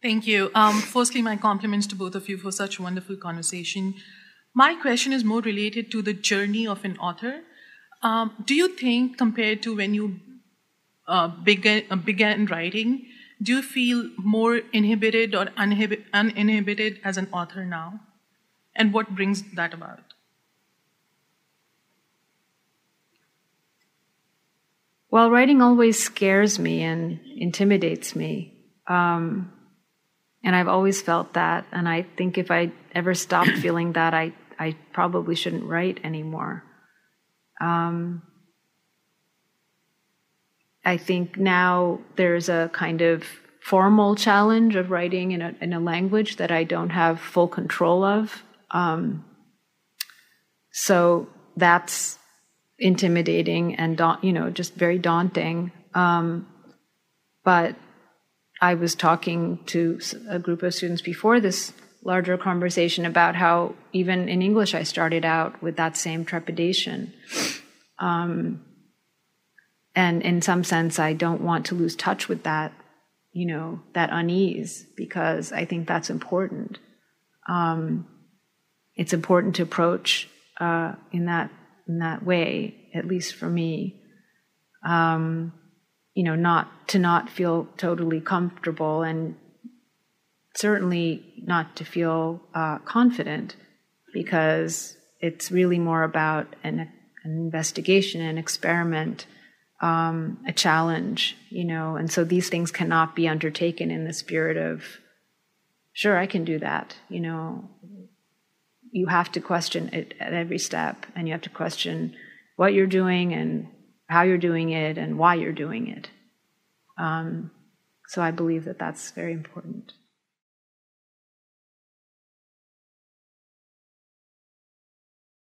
Thank you. Um, firstly, my compliments to both of you for such wonderful conversation. My question is more related to the journey of an author. Um, do you think, compared to when you uh, began, uh, began writing, do you feel more inhibited or uninhib- uninhibited as an author now? And what brings that about? Well, writing always scares me and intimidates me. Um, and I've always felt that. And I think if I ever stopped feeling that, I, I probably shouldn't write anymore. Um, I think now there's a kind of formal challenge of writing in a, in a language that I don't have full control of. Um, so that's intimidating and you know just very daunting. Um, but I was talking to a group of students before this larger conversation about how even in English I started out with that same trepidation. Um, and in some sense, I don't want to lose touch with that, you know, that unease because I think that's important. Um, it's important to approach uh, in that in that way, at least for me. Um, you know, not to not feel totally comfortable and certainly not to feel uh, confident because it's really more about an, an investigation, an experiment, um, a challenge, you know, and so these things cannot be undertaken in the spirit of, sure, I can do that, you know. You have to question it at every step, and you have to question what you're doing and how you're doing it and why you're doing it. Um, so I believe that that's very important.